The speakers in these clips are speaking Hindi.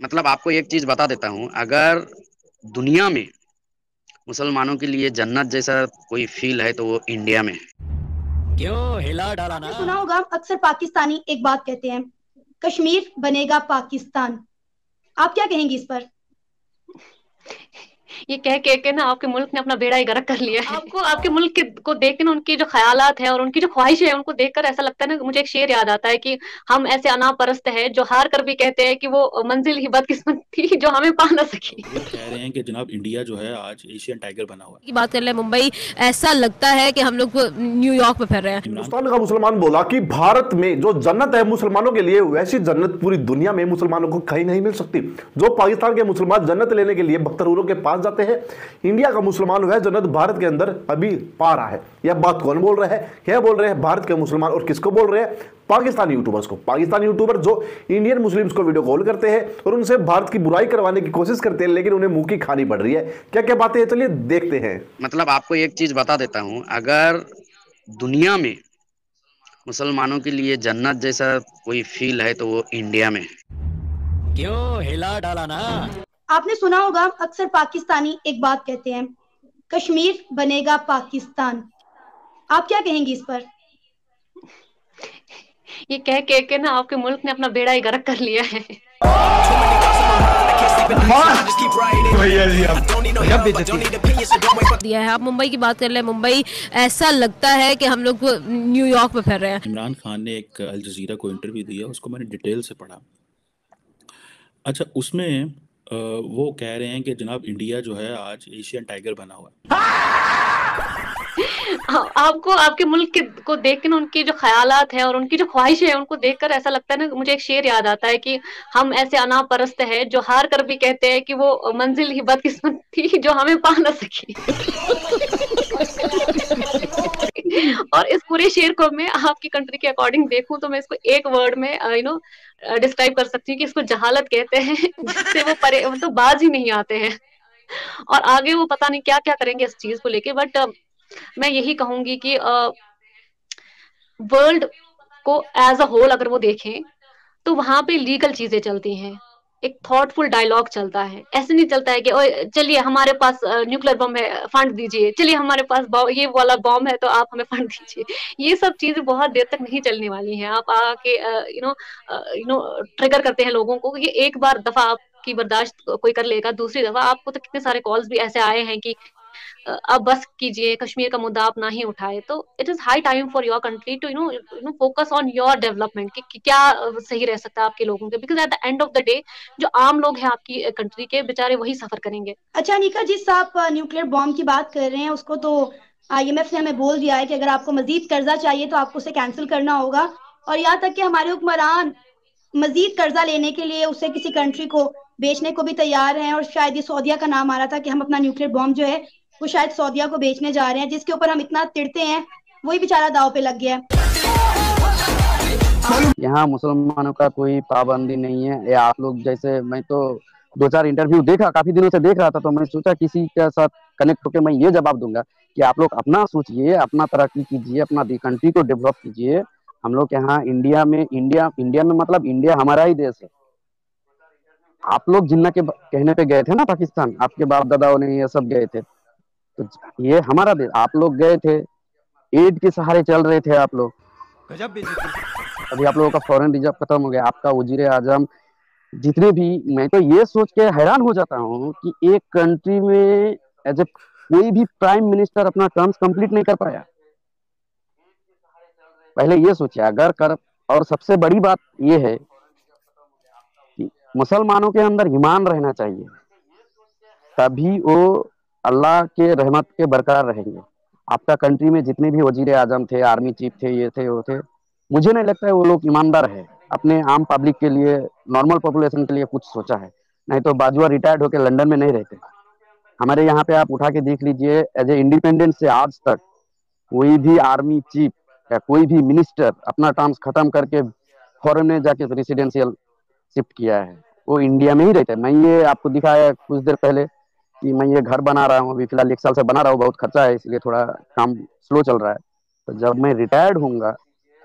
मतलब आपको एक चीज़ बता देता हूँ अगर दुनिया में मुसलमानों के लिए जन्नत जैसा कोई फील है तो वो इंडिया में है। क्यों हिला डाला ना? सुना होगा अक्सर पाकिस्तानी एक बात कहते हैं कश्मीर बनेगा पाकिस्तान। आप क्या कहेंगे इस पर? ये कह कह के ना आपके मुल्क ने अपना बेड़ा ही गर्क कर लिया है। आपको आपके मुल्क के को देख के ना उनकी जो ख्यालात है और उनकी जो ख्वाहिशें है उनको देखकर ऐसा लगता है ना मुझे एक शेर याद आता है कि हम ऐसे अना परस्त है जो हार कर भी कहते हैं कि वो मंजिल ही बदकिस्मत थी जो हमें पा ना सकी। कह रहे हैं कि जनाब इंडिया जो है आज एशियन टाइगर बना हुआ है। की बात कर रहे हैं मुंबई ऐसा लगता है कि हम लोग न्यूयॉर्क में फिर रहे हैं। हिंदुस्तान का मुसलमान बोला कि भारत में जो जन्नत है मुसलमानों के लिए वैसी जन्नत पूरी दुनिया में मुसलमानों को कहीं नहीं मिल सकती। जो पाकिस्तान के मुसलमान जन्नत लेने के लिए बख्तरूरों के पास जाते हैं। इंडिया का मुसलमान वह जन्नत भारत के अंदर अभी पा रहा है। यह बात कौन बोल रहा है? क्या बोल रहे हैं? भारत के मुसलमान और किसको बोल रहे हैं? पाकिस्तानी यूट्यूबर्स को। पाकिस्तानी यूट्यूबर जो इंडियन मुस्लिम्स को वीडियो कॉल करते हैं और उनसे भारत की बुराई करवाने की कोशिश करते हैं लेकिन उन्हें मुँह की खानी पड़ रही है। क्या क्या बातें हैं? चलिए देखते हैं। मतलब आपको एक चीज़ बता देता हूँ। अगर दुनिया में मुसलमानों के लिए जन्नत जैसा कोई फील है तो वो इंडिया में क्यों हिला डाला ना? आपने सुना होगा अक्सर पाकिस्तानी एक बात कहते हैं कश्मीर बनेगा पाकिस्तान। आप क्या कहेंगी इस पर? ये कह कह के ना आपके मुल्क ने अपना बेड़ा ही गर्क कर लिया है। दिया है आप मुंबई की बात कर रहे हैं मुंबई ऐसा लगता है कि हम लोग न्यूयॉर्क में फिर रहे हैं। इमरान खान ने एक अल जजीरा को इंटरव्यू दिया उसको मैंने डिटेल से पढ़ा। अच्छा उसमें वो कह रहे हैं कि जनाब इंडिया जो है आज एशियन टाइगर बना हुआ है। आपको, आपके मुल्क के, को देख के ना उनके जो ख्यालात है और उनकी जो ख्वाहिशें हैं, उनको देखकर ऐसा लगता है ना, मुझे एक शेर याद आता है कि हम ऐसे अना परस्त है जो हार कर भी कहते हैं कि वो मंजिल ही बदकिस्मत थी, जो हमें पा ना सकी। और इस पूरे शेर को मैं आपकी कंट्री के अकॉर्डिंग देखूँ तो मैं इसको एक वर्ड में यू नो डिस्क्राइब कर सकती हूँ कि इसको जहालत कहते हैं, जिससे वो परे मतलब तो बाज ही नहीं आते हैं। और आगे वो पता नहीं क्या क्या करेंगे इस चीज़ को लेके बट मैं यही कहूँगी कि वर्ल्ड को एज अ होल अगर वो देखें तो वहाँ पे लीगल चीज़ें चलती हैं। एक थॉटफुल डायलॉग चलता है। ऐसे नहीं चलता है कि चलिए, हमारे पास न्यूक्लियर बम है फंड दीजिए। चलिए, हमारे पास ये वाला बॉम्ब है तो आप हमें फंड दीजिए। ये सब चीज़ें बहुत देर तक नहीं चलने वाली है। आप आके you know you know trigger करते हैं लोगों को कि एक बार दफ़ा आप की बर्दाश्त कोई कर लेगा, दूसरी दफ़ा आपको तो कितने सारे कॉल्स भी ऐसे आए हैं कि अब बस कीजिए कश्मीर का मुद्दा आप ना ही उठाए। तो it is high time for your country to you know you know focus on your development कि, क्या सही रह सकता है आपके लोगों के। Because at the end of the day जो आम लोग हैं आपकी कंट्री के बेचारे वही सफ़र करेंगे। अच्छा अनिका जिस आप न्यूक्लियर बॉम्ब की बात कर रहे हैं उसको तो आईएमएफ ने हमें बोल दिया है कि अगर आपको मजीद कर्जा चाहिए तो आपको उसे कैंसिल करना होगा। और यहाँ तक कि हमारे हुक्मरान मजीद कर्जा लेने के लिए उसे किसी कंट्री को बेचने को भी तैयार हैं और शायद ये सऊदिया का नाम आ रहा था कि हम अपना न्यूक्लियर बॉम्ब जो है वो शायद सऊदिया को बेचने जा रहे हैं, जिसके ऊपर हम इतना तिड़ते हैं, वही बेचारा दाव पे लग गया। यहाँ मुसलमानों का कोई पाबंदी नहीं है। या आप लोग जैसे मैं तो दो चार इंटरव्यू देखा, काफ़ी दिनों से देख रहा था तो मैं सोचा किसी के साथ कनेक्ट होकर मैं ये जवाब दूँगा कि आप लोग अपना सोचिए, अपना तरक्की कीजिए, अपना कंट्री को डेवलप कीजिए। हम लोग यहाँ इंडिया में इंडिया इंडिया में मतलब इंडिया हमारा ही देश है। आप लोग जिन्ना के कहने पे गए थे ना पाकिस्तान, आपके बाप दादाओं ने ये सब गए थे। तो ये हमारा आप लोग गए थे एड के सहारे चल रहे थे आप लोग। अभी आप लोगों का फॉरेन रिज़र्व खत्म हो गया आपका वज़ीर आज़म जितने भी मैं तो ये सोच के हैरान हो जाता हूँ कि एक कंट्री में एज ए कोई भी प्राइम मिनिस्टर अपना टर्म्स कंप्लीट नहीं कर पाया। पहले ये सोचिए अगर कर और सबसे बड़ी बात ये है कि मुसलमानों के अंदर ईमान रहना चाहिए। तभी वो अल्लाह के रहमत के बरकरार रहेंगे। आपका कंट्री में जितने भी वज़ीर आज़म थे आर्मी चीफ थे, ये थे, वो थे, मुझे नहीं लगता है वो लोग ईमानदार है। अपने आम पब्लिक के लिए नॉर्मल पॉपुलेशन के लिए कुछ सोचा है। नहीं तो बाजुआ रिटायर्ड होकर लंदन में नहीं रहते। हमारे यहाँ पे आप उठा के देख लीजिए एज ए इंडिपेंडेंस से आज तक कोई भी आर्मी चीफ या कोई भी मिनिस्टर अपना टर्म्स खत्म करके फॉरन में जाके रेसिडेंशियल शिफ्ट किया है। वो इंडिया में ही रहते हैं। मैं ये आपको दिखाया कुछ देर पहले। कि मैं ये घर बना रहा हूँ, अभी फ़िलहाल एक साल से बना रहा हूँ, बहुत खर्चा है, इसलिए थोड़ा काम स्लो चल रहा है। तो जब मैं रिटायर्ड होऊँगा,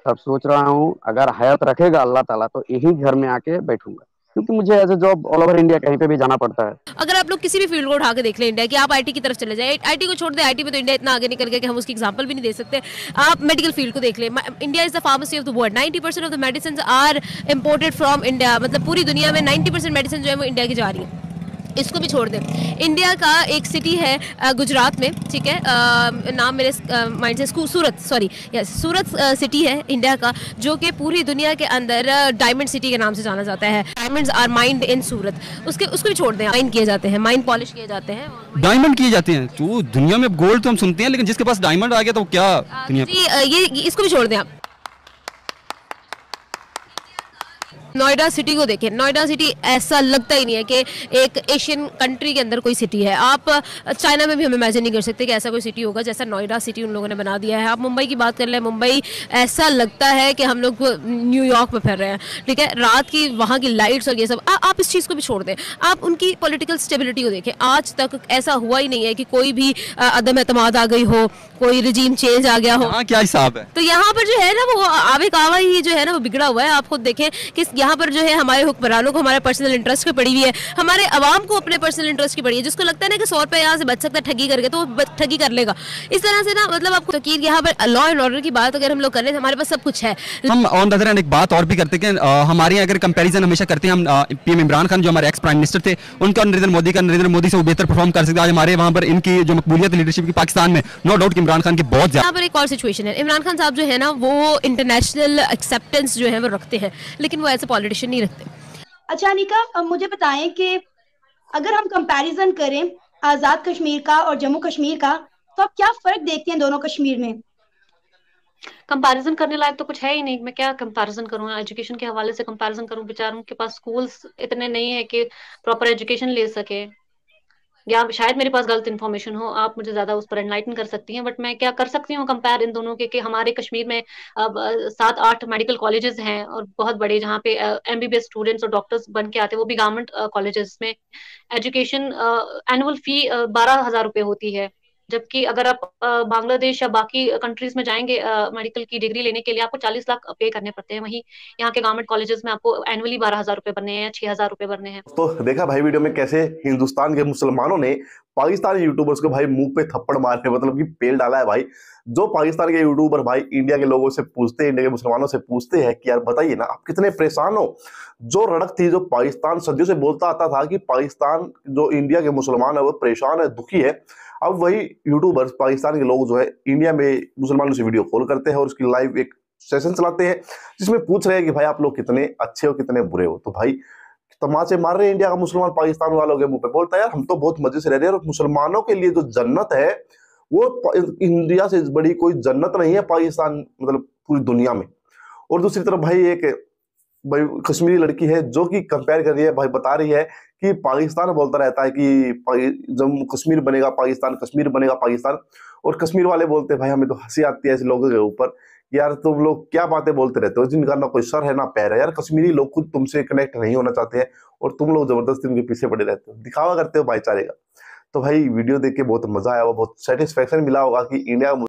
तब सोच रहा हूँ, अगर हयात रखेगा अल्लाह ताला तो यही घर में आके बैठूँगा। क्योंकि मुझे as a job all over India कहीं पे भी जाना पड़ता है। अगर आप लोग किसी भी फ़ील्ड को उठा के देख लें इंडिया की आप आईटी की तरफ़ चले जाए आईटी को छोड़ दें आईटी में तो इंडिया इतना आगे निकल गया कि हम उसकी एग्जांपल भी नहीं दे सकते। आप मेडिकल फ़ील्ड को देख लें India is the pharmacy of the world 90 percent of the medicine are imported from India मतलब पूरी दुनिया में 90 परसेंट मेडिसिन जो है वो इंडिया की जा रही है। इसको भी छोड़ दें। इंडिया का एक सिटी है गुजरात में ठीक है? नाम मेरे माइंड से Surat sorry yes Surat city है इंडिया का जो कि पूरी दुनिया के अंदर डायमंड सिटी के नाम से जाना जाता है। Diamonds are mined in Surat. उसके उसको भी छोड़ दें। माइंड किए जाते हैं माइंड पॉलिश किए जाते हैं। डायमंड किए जाते हैं? तो दुनिया में गोल्ड तो हम सुनते हैं लेकिन जिसके पास डायमंड आ गया तो क्या दुनिया ये- इसको भी छोड़ दें आप। नोएडा सिटी को देखें नोएडा सिटी ऐसा लगता ही नहीं है कि एक एशियन कंट्री के अंदर कोई सिटी है। आप चाइना में भी हम इमेजिन नहीं कर सकते कि ऐसा कोई सिटी होगा जैसा नोएडा सिटी उन लोगों ने बना दिया है। आप मुंबई की बात कर लें मुंबई ऐसा लगता है कि हम लोग न्यूयॉर्क में फिर रहे हैं ठीक है? रात की वहाँ की लाइट्स और ये सब आ, आप इस चीज़ को भी छोड़ दें। आप उनकी पोलिटिकल स्टेबिलिटी को देखें। आज तक ऐसा हुआ ही नहीं है कि कोई भी अदम एतमाद आ गई हो कोई रिजीम चेंज आ गया हो। क्या हिसाब है? तो यहाँ पर जो है ना वो आवे कावा ही जो है ना वो बिगड़ा हुआ है। आप खुद देखें कि यहाँ पर जो है हमारे हुक्मरानों को हमारे पर्सनल इंटरेस्ट की पड़ी हुई है। हमारे अवाम को अपने पर्सनल इंटरेस्ट की पड़ी है जिसको लगता है ना कि सौ रुपये यहाँ से बच सकता है ठगी करके तो वो ठगी कर लेगा। इस तरह से ना मतलब आपको कि यहाँ पर लॉ एंड ऑर्डर की बात अगर हम लोग करें तो हमारे पास सब कुछ है। हम ऑन द एक बात और भी करते हैं हमारे यहाँ अगर कंपैरिजन हमेशा करते हैं हम पीएम इमरान खान जो हमारे एक्स प्राइम मिनिस्टर थे उनका नरेंद्र मोदी का नरेंद्र मोदी से वो बेहतर परफॉर्म कर सकते हैं। हमारे वहाँ पर इनकी जो मकबूलियत लीडरशिप की पाकिस्तान में नो डाउट इमरान खान की बहुत यहाँ पर एक और सिचुएशन है। इमरान खान साहब जो है ना वो इंटरनेशनल एक्सेप्टेंस जो है वो रखते हैं। लेकिन वो ए पॉलिटिशियन नहीं रखते। अच्छा अनिका अब मुझे बताएँ कि अगर हम कंपैरिजन करें आज़ाद कश्मीर का और जम्मू कश्मीर का तो आप क्या फ़र्क देखते हैं दोनों कश्मीर में? कंपैरिजन करने लायक तो कुछ है ही नहीं। मैं क्या कंपैरिजन करूँ? एजुकेशन के हवाले से कंपैरिजन करूँ? बेचारों के पास स्कूल्स इतने नहीं है कि प्रॉपर एजुकेशन ले सके। या शायद मेरे पास गलत इन्फॉर्मेशन हो, आप मुझे ज़्यादा उस पर एनलाइटन कर सकती हैं बट मैं क्या कर सकती हूँ कंपेयर इन दोनों के, कि हमारे कश्मीर में अब सात आठ मेडिकल कॉलेजेस हैं और बहुत बड़े जहाँ पे एमबीबीएस स्टूडेंट्स और डॉक्टर्स बन के आते हैं, वो भी गवर्नमेंट कॉलेजेस में। एजुकेशन एनुअल फ़ी बारह हज़ार रुपये होती है। जबकि अगर आप बांग्लादेश या बाकी कंट्रीज़ में जाएँगे मेडिकल की डिग्री लेने के लिए आपको चालीस लाख पे करने पड़ते हैं। वहीं यहाँ के गवर्नमेंट कॉलेजेस में आपको एनुअली बारह हज़ार रुपए बनने हैं या छह हज़ार रुपए बनने हैं। तो देखा भाई वीडियो में कैसे हिंदुस्तान के मुसलमानों ने पाकिस्तानी यूट्यूबर्स को भाई मुँह पे थप्पड़ मार के मतलब कि पेल डाला है भाई। जो पाकिस्तान के यूट्यूबर भाई इंडिया के लोगों से पूछते हैं इंडिया के मुसलमानों से पूछते हैं कि यार बताइए ना, आप कितने परेशान हो? जो रड़क थी, जो पाकिस्तान सदियों से बोलता आता था कि पाकिस्तान जो इंडिया के मुसलमान है, वो परेशान है, दुखी है। अब वही यूट्यूबर्स पाकिस्तान के लोग जो है इंडिया में मुसलमानों से वीडियो कॉल करते हैं और उसकी लाइव एक सेशन चलाते हैं, जिसमें पूछ रहे हैं कि भाई आप लोग कितने अच्छे हो, कितने बुरे हो। तो भाई तमाचे मार रहे इंडिया का मुसलमान, पाकिस्तान वालों के मुँह पे। बोलता है, यार, हम तो बहुत मज़े से रह रहे हैं और मुसलमानों के लिए जो जन्नत है, वो इंडिया से बड़ी कोई जन्नत नहीं है पाकिस्तान मतलब पूरी दुनिया में। और दूसरी तरफ़ भाई एक भाई कश्मीरी लड़की है जो कि कंपेयर कर रही है, भाई बता रही है कि पाकिस्तान बोलता रहता है कि जम्मू कश्मीर बनेगा पाकिस्तान, कश्मीर बनेगा पाकिस्तान। और कश्मीर वाले बोलते हैं, भाई, हमें तो हँसी आती है ऐसे लोगों के ऊपर यार तुम लोग क्या बातें बोलते रहते हो? जिनका ना कोई सर है ना, पैर है। यार कश्मीरी लोग खुद तुमसे कनेक्ट नहीं होना चाहते हैं और तुम लोग ज़बरदस्ती उनके पीछे पड़े रहते हो। दिखावा करते हो भाईचारे का। तो भाई वीडियो देख के बहुत मज़ा आया होगा बहुत सेटिस्फेक्शन मिला होगा कि इंडिया